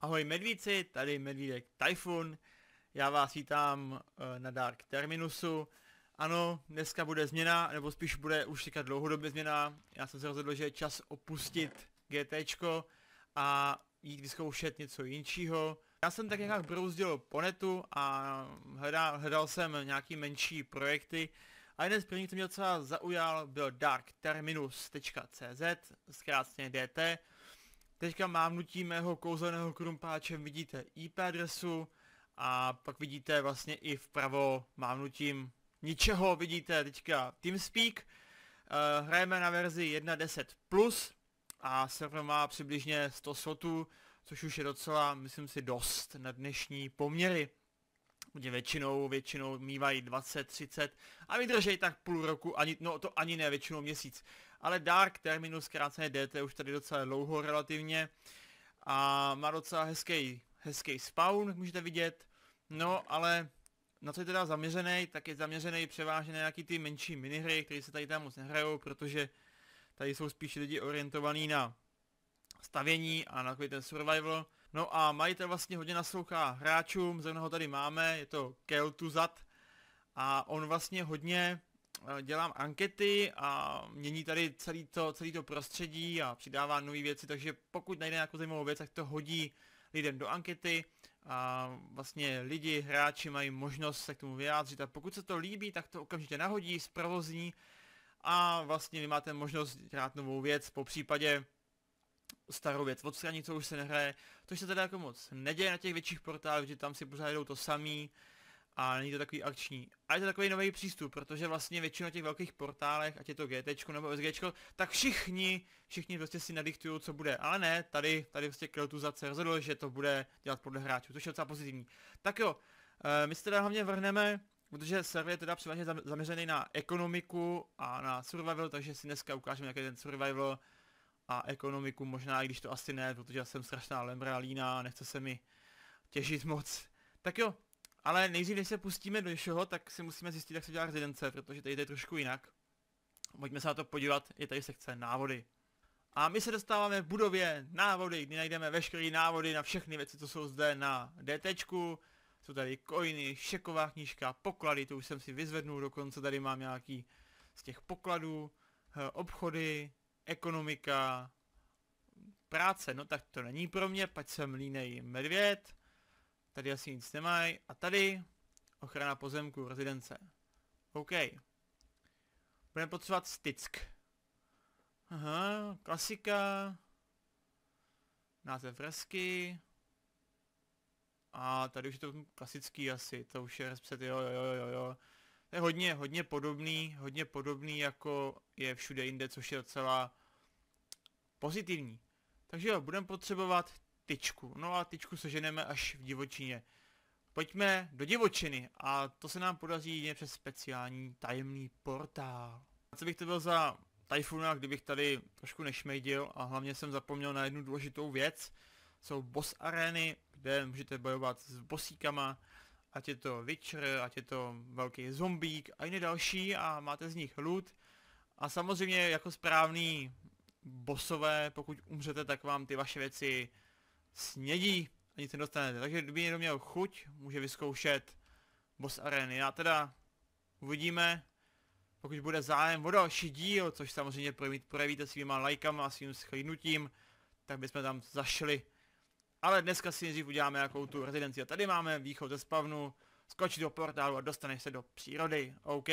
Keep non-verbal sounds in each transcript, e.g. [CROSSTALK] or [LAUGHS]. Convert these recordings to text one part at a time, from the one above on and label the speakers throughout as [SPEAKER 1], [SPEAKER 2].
[SPEAKER 1] Ahoj medvíci, tady medvídek Typhoon. Já vás vítám eh, na Dark Terminusu. Ano, dneska bude změna, nebo spíš bude už teďka dlouhodobě změna. Já jsem se rozhodl, že je čas opustit GTčko a jít vyzkoušet něco jinčího. Já jsem tak nějak brouzdil po netu a hledal, hledal jsem nějaký menší projekty. A jeden z prvních, co mě docela zaujal, byl darkterminus.cz, zkráceně DT. Teďka mávnutí mého kouzelného krumpáčem vidíte IP adresu a pak vidíte vlastně i vpravo mávnutím ničeho vidíte teďka TeamSpeak. Uh, hrajeme na verzi 1.10 plus a server má přibližně 100 slotů, což už je docela, myslím si, dost na dnešní poměry. Kde většinou, většinou mývají 20, 30 a vydržej tak půl roku, ani, no to ani ne, většinou měsíc. Ale Dark Terminus, zkráceně DT, už tady docela dlouho relativně a má docela hezký, hezký spawn, můžete vidět. No, ale na co je teda zaměřený, tak je zaměřený převážně na nějaký ty menší minihry, které se tady tam moc nehrajou, protože tady jsou spíš lidi orientovaní na stavění a na takový ten survival. No a majitel vlastně hodně naslouchá hráčům, zrovna ho tady máme, je to Keltuzat a on vlastně hodně eh, dělám ankety a mění tady celý to, celý to prostředí a přidává nové věci, takže pokud najde nějakou zajímavou věc, tak to hodí lidem do ankety. A vlastně lidi, hráči mají možnost se k tomu vyjádřit. A pokud se to líbí, tak to okamžitě nahodí, zprovozní. A vlastně vy máte možnost hrát novou věc, po případě starou věc odstranit, co už se nehraje, což se teda jako moc neděje na těch větších portálech, že tam si pořád jdou to samý a není to takový akční. A je to takový nový přístup, protože vlastně většinou těch velkých portálech, ať je to GT nebo SG, tak všichni, všichni prostě si nadiktují, co bude. Ale ne, tady, tady prostě Keltuzace rozhodl, že to bude dělat podle hráčů, což je docela pozitivní. Tak jo, eh, my se teda hlavně vrhneme, protože server je teda převážně zaměřený na ekonomiku a na survival, takže si dneska ukážeme, jaký ten survival a ekonomiku, možná i když to asi ne, protože já jsem strašná lembralína a nechce se mi těžit moc. Tak jo, ale nejdřív, než se pustíme do něčeho, tak si musíme zjistit, jak se dělá rezidence, protože tady je trošku jinak. Pojďme se na to podívat, je tady sekce návody. A my se dostáváme v budově návody, kdy najdeme veškeré návody na všechny věci, co jsou zde na DT. Jsou tady coiny, šeková knížka, poklady, to už jsem si vyzvednul, dokonce tady mám nějaký z těch pokladů, eh, obchody, ekonomika, práce, no tak to není pro mě, pať jsem línej medvěd, Tady asi nic nemají. A tady ochrana pozemku, rezidence. OK. Budeme potřebovat styck. Aha, klasika. Název fresky. A tady už je to klasický asi, to už je recepce, jo, jo, jo, jo, jo. To je hodně, hodně podobný, hodně podobný jako je všude jinde, což je docela pozitivní. Takže jo, budeme potřebovat tyčku. No a tyčku seženeme až v divočině. Pojďme do divočiny a to se nám podaří jedině přes speciální tajemný portál. Co bych to byl za Typhoona, kdybych tady trošku nešmejdil a hlavně jsem zapomněl na jednu důležitou věc. Jsou boss arény, kde můžete bojovat s bossíkama, ať je to Witcher, ať je to velký zombík a jiné další a máte z nich loot. A samozřejmě jako správný bosové, pokud umřete, tak vám ty vaše věci snědí a nic nedostanete. Takže kdyby někdo měl chuť, může vyzkoušet boss areny. Já teda uvidíme, pokud bude zájem o další díl, což samozřejmě projevíte svýma lajkama a svým schlídnutím, tak bychom tam zašli. Ale dneska si nejdřív uděláme jakou tu rezidenci. A tady máme východ ze spavnu, skočit do portálu a dostaneš se do přírody. OK.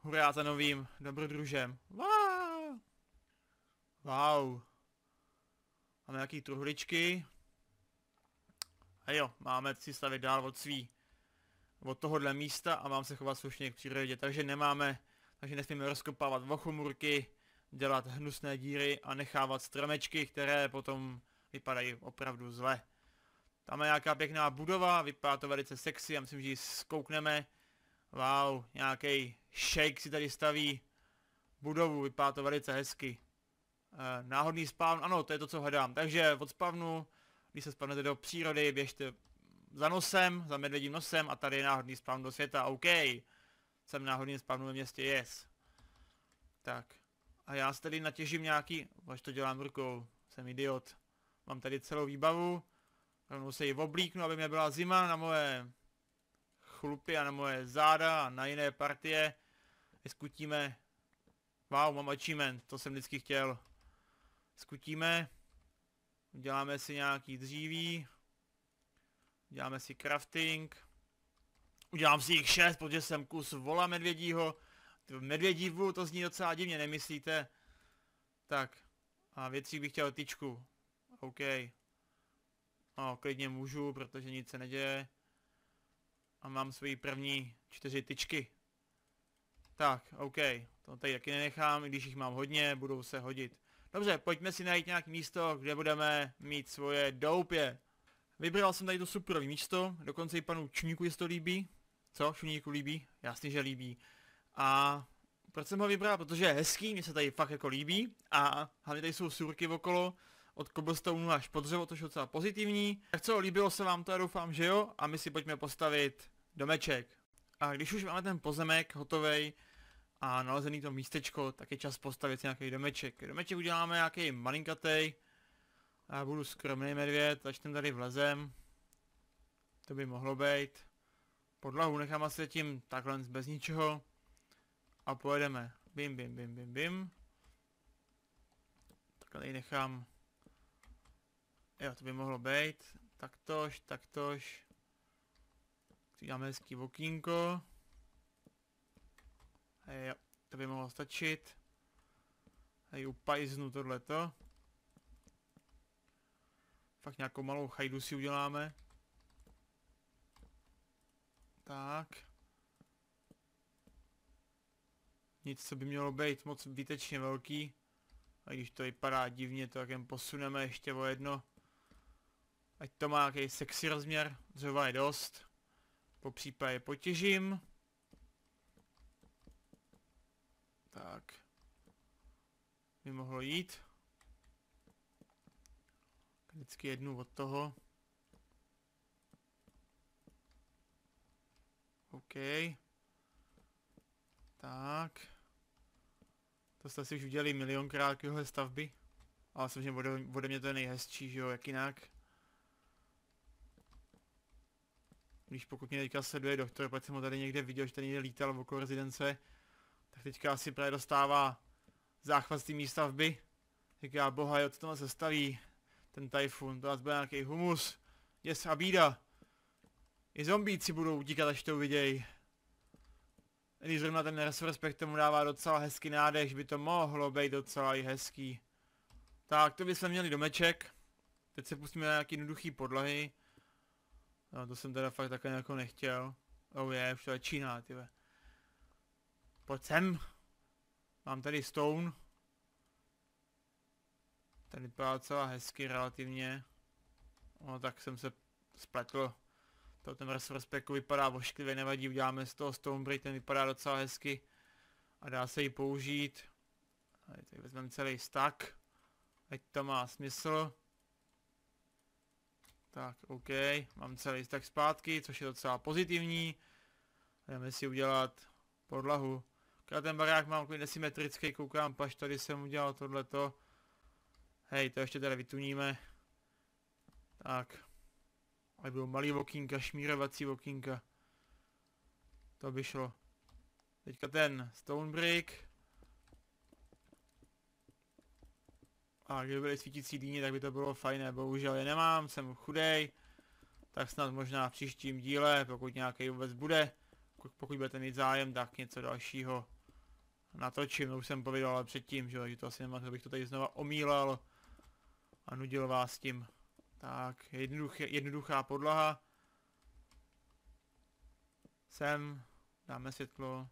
[SPEAKER 1] Hurá za novým dobrodružem. Wow. Wow. Máme nějaký truhličky. A jo, máme si stavit dál od svý, od tohohle místa a mám se chovat slušně k přírodě, takže nemáme, takže nesmíme rozkopávat vochomurky, dělat hnusné díry a nechávat stromečky, které potom vypadají opravdu zle. Tam je nějaká pěkná budova, vypadá to velice sexy, já myslím, že ji zkoukneme. Wow, nějaký shake si tady staví budovu, vypadá to velice hezky. Eh, náhodný spawn, ano, to je to, co hledám. Takže od spawnu, když se spavnete do přírody, běžte za nosem, za medvědím nosem a tady je náhodný spawn do světa, OK. Jsem náhodný spawnu ve městě, yes. Tak. A já si tady natěžím nějaký, až to dělám rukou, jsem idiot. Mám tady celou výbavu. Rovnou se ji oblíknu, aby mě byla zima na moje chlupy a na moje záda a na jiné partie. Skutíme. Wow, mám achievement, to jsem vždycky chtěl. Skutíme. Uděláme si nějaký dříví. Uděláme si crafting. Udělám si jich šest, protože jsem kus vola medvědího. Medvědí to zní docela divně, nemyslíte? Tak. A věcí bych chtěl tyčku. OK. No, klidně můžu, protože nic se neděje. A mám svoji první čtyři tyčky. Tak, OK. To tady taky nenechám, i když jich mám hodně, budou se hodit. Dobře, pojďme si najít nějaké místo, kde budeme mít svoje doupě. Vybral jsem tady to super místo, dokonce i panu Čuníku, jestli to líbí. Co? Šuníku líbí? Jasně, že líbí. A proč jsem ho vybral? Protože je hezký, mně se tady fakt jako líbí. A hlavně tady jsou surky okolo, od cobblestone až po dřevo, to je docela pozitivní. Tak co, líbilo se vám to, já doufám, že jo. A my si pojďme postavit domeček. A když už máme ten pozemek hotový a nalezený to místečko, tak je čas postavit nějaký domeček. Domeček uděláme nějaký malinkatej. Já budu skromný medvěd, začneme tady vlezem. To by mohlo být. Podlahu nechám asi tím takhle bez ničeho. A pojedeme. Bim, bim, bim, bim, bim. Takhle tady nechám. Jo, to by mohlo být. Taktož, taktož. Dáme hezký okýnko. Jo, to by mohlo stačit. Hej, upajznu tohleto. Fakt nějakou malou chajdu si uděláme. Tak. Nic, co by mělo být moc výtečně velký. A když to vypadá divně, to jen posuneme ještě o jedno. Ať to má nějaký sexy rozměr, dřeva je dost. Po případě potěžím. Tak. By mohlo jít. Vždycky jednu od toho. OK. Tak. To jste si už udělali milionkrát kvěhle stavby. Ale samozřejmě ode, ode mě to je nejhezčí, že jo, jak jinak. Když pokud mě teďka sleduje doktor, protože jsem ho tady někde viděl, že tady někde lítal v okolo rezidence, tak teďka asi právě dostává záchvat z té. Říká, boha, jo, co to se staví? Ten tajfun, to bude nějaký humus. Yes a bída. I zombíci budou utíkat, až to uvidějí. Když zrovna ten respekt tomu dává docela hezký nádech, by to mohlo být docela i hezký. Tak, to bychom měli domeček. Teď se pustíme na nějaký jednoduchý podlahy. No, to jsem teda fakt také jako nechtěl. Oh je, už to začíná, tyve. Pojď sem. Mám tady stone. Ten vypadá docela hezky relativně. No tak jsem se spletl. To ten respeku vypadá vošklivě, nevadí, uděláme z toho Stonebridge, ten vypadá docela hezky. A dá se ji použít. A tady vezmeme celý stack. Ať to má smysl. Tak, OK, mám celý stack zpátky, což je docela pozitivní. Jdeme si udělat podlahu. Ten barák mám takový nesymetrický, koukám, paž tady jsem udělal tohleto. Hej, to ještě tady vytuníme. Tak. A budou malý okýnka, šmírovací okýnka. To by šlo. Teďka ten stone brick. A kdyby byly svítící dýně, tak by to bylo fajné. Bohužel je nemám, jsem chudej. Tak snad možná v příštím díle, pokud nějaký vůbec bude. Pokud budete mít zájem, tak něco dalšího natočím. To už jsem pověděl ale předtím, že to asi nemá, bych to tady znova omílal a nudil vás tím. Tak, jednoduché, jednoduchá podlaha. Sem dáme světlo.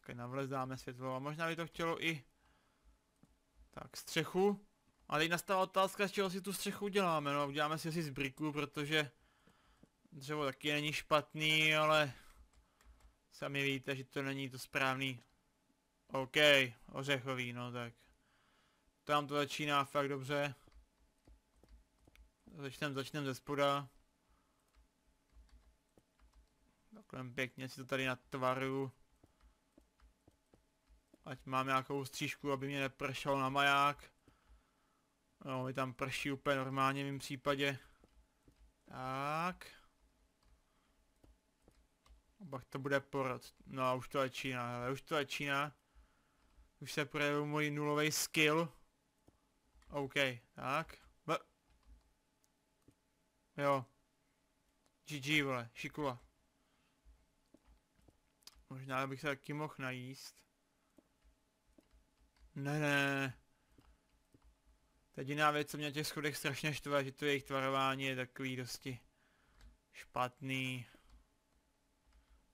[SPEAKER 1] Také navlez dáme světlo a možná by to chtělo i tak střechu. A teď nastala otázka, z čeho si tu střechu uděláme. No, uděláme si asi z briku, protože dřevo taky není špatný, ale sami víte, že to není to správný. OK, ořechový, no tak. Tam to začíná fakt dobře. Začneme začnem ze spoda. Takhle pěkně si to tady natvaruju. Ať mám nějakou střížku, aby mě nepršel na maják. No, mi tam prší úplně normálně v mém případě. Tak. Pak to bude porod. No a už to začíná, ale už to začíná. Už se projevil můj nulový skill. OK, tak. B jo. GG, vole, šikula. Možná bych se taky mohl najíst. Ne, ne. Jediná věc, co mě na těch schodech strašně štve, že to jejich tvarování je takový dosti špatný.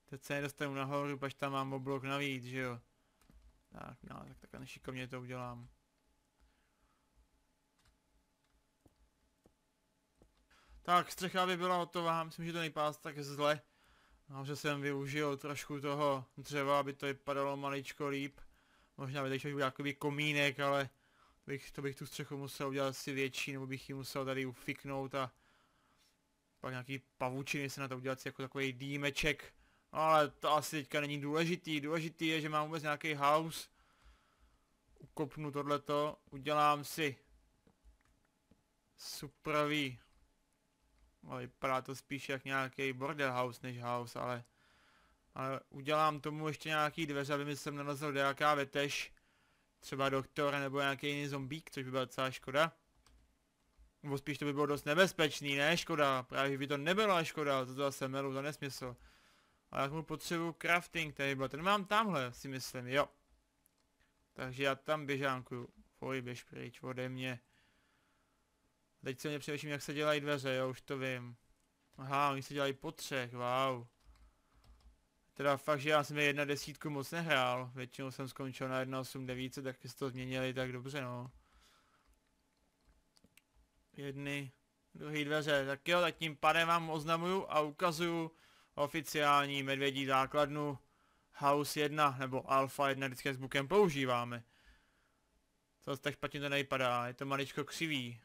[SPEAKER 1] Teď se nedostanu nahoru, pač tam mám oblok navíc, že jo. Tak, no, tak takhle nešikovně to udělám. Tak, střecha by byla hotová, myslím, že to nejpás tak zle. No, že jsem využil trošku toho dřeva, aby to vypadalo maličko líp. Možná by tady takový komínek, ale bych, to bych tu střechu musel udělat asi větší, nebo bych ji musel tady ufiknout a pak nějaký pavučiny se na to udělat jako takový dýmeček. Ale to asi teďka není důležitý. Důležitý je, že mám vůbec nějaký house. Ukopnu tohleto, udělám si superový. Ale vypadá to spíš jak nějaký border house než house, ale, ale udělám tomu ještě nějaký dveře, aby mi sem nalezl nějaká vetež. Třeba doktor nebo nějaký jiný zombík, což by byla docela škoda. Nebo spíš to by bylo dost nebezpečný, ne škoda, právě by to nebyla škoda, to zase melu za nesmysl. Ale jak mu potřebuji crafting table, ten mám tamhle, si myslím, jo. Takže já tam běžánkuju. Foj, běž pryč ode mě. Teď se mě přemýšlím, jak se dělají dveře, jo, už to vím. Aha, oni se dělají po třech, wow. Teda fakt, že já jsem je jedna desítku moc nehrál, většinou jsem skončil na 1.8.9, tak jste to změnili tak dobře, no. Jedny, druhý dveře, tak jo, tak tím pádem vám oznamuju a ukazuju oficiální medvědí základnu House 1 nebo Alpha 1 vždycky s bukem používáme. Co tak špatně to nevypadá, je to maličko křivý.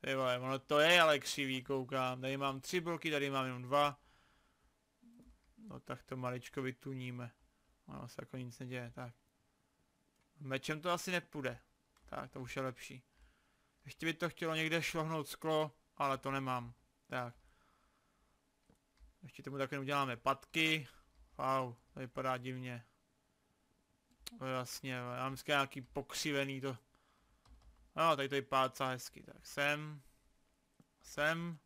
[SPEAKER 1] Ty vole, ono to je ale křivý, koukám. Tady mám tři bloky, tady mám jenom dva. No tak to maličko vytuníme. Ono se jako nic neděje, tak. Mečem to asi nepůjde. Tak, to už je lepší. Ještě by to chtělo někde šlohnout sklo, ale to nemám. Tak. Ještě tomu také uděláme patky. Wow, to vypadá divně. No jasně, já mám nějaký pokřivený to. No, tady to vypadá hezky. Tak sem. Sem.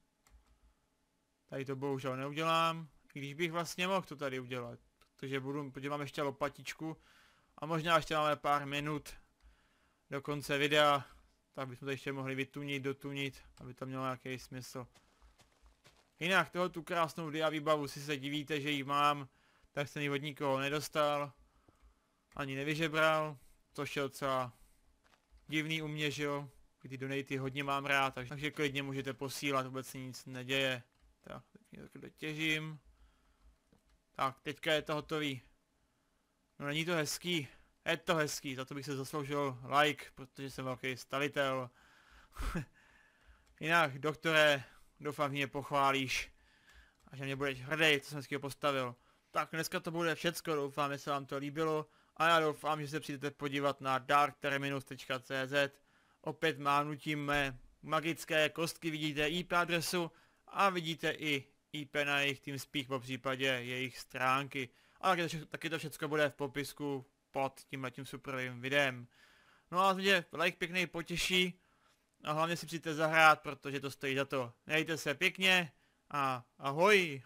[SPEAKER 1] Tady to bohužel neudělám. Když bych vlastně mohl to tady udělat. Protože budu, protože mám ještě lopatičku. A možná ještě máme pár minut do konce videa. Tak bychom to ještě mohli vytunit, dotunit, aby to mělo nějaký smysl. Jinak tohle tu krásnou dia výbavu si se divíte, že ji mám, tak jsem ji od nikoho nedostal. Ani nevyžebral, což je docela divný u mě, že jo. Kdy donaty hodně mám rád, takže, takže klidně můžete posílat, vůbec nic neděje. Tak, teď mě takhle těžím. Tak, teďka je to hotový. No není to hezký. Je to hezký, za to bych se zasloužil like, protože jsem velký stalitel. [LAUGHS] Jinak, doktore, doufám, že mě pochválíš. A že mě budeš hrdý, co jsem si postavil. Tak dneska to bude všecko, doufám, že se vám to líbilo. A já doufám, že se přijdete podívat na darkterminus.cz. Opět mávnutím mé magické kostky vidíte IP adresu a vidíte i IP na jejich TeamSpeak po případě jejich stránky. A taky to, taky to všechno bude v popisku pod tímhletím superovým videem. No a mě like pěkný potěší a hlavně si přijďte zahrát, protože to stojí za to. Mějte se pěkně a ahoj!